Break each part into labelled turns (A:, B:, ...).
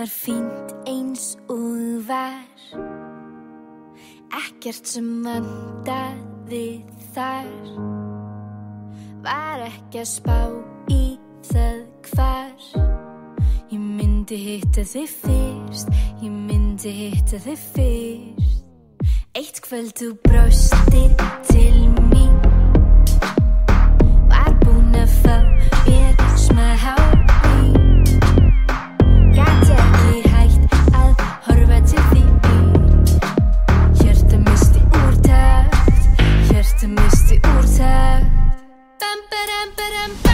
A: var fínt eins og var Ekkert sem vandaði þar. Var ekki að spá í það hvar. Ég myndi hitta þig fyrst Ég myndi hitta þig fyrst. Eitt kvöld þú brostir protect. Bam, ba, dam.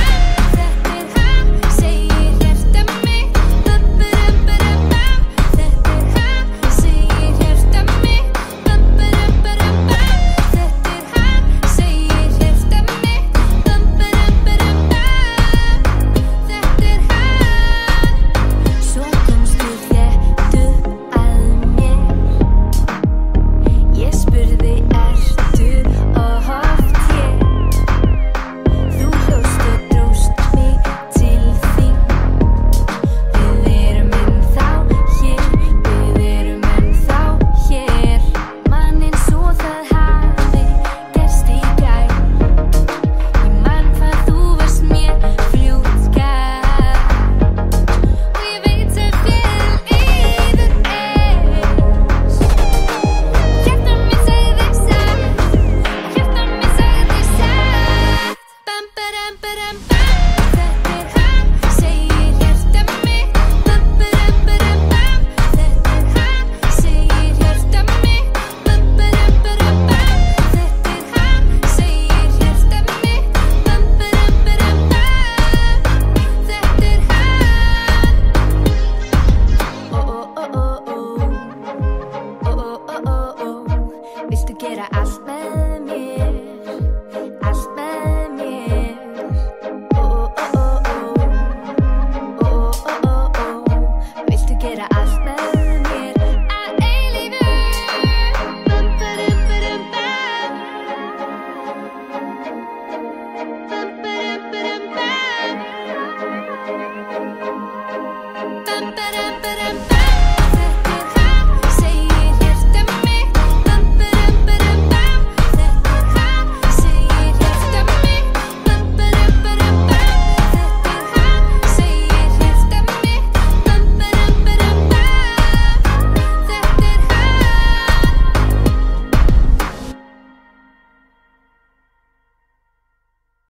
A: I asked me.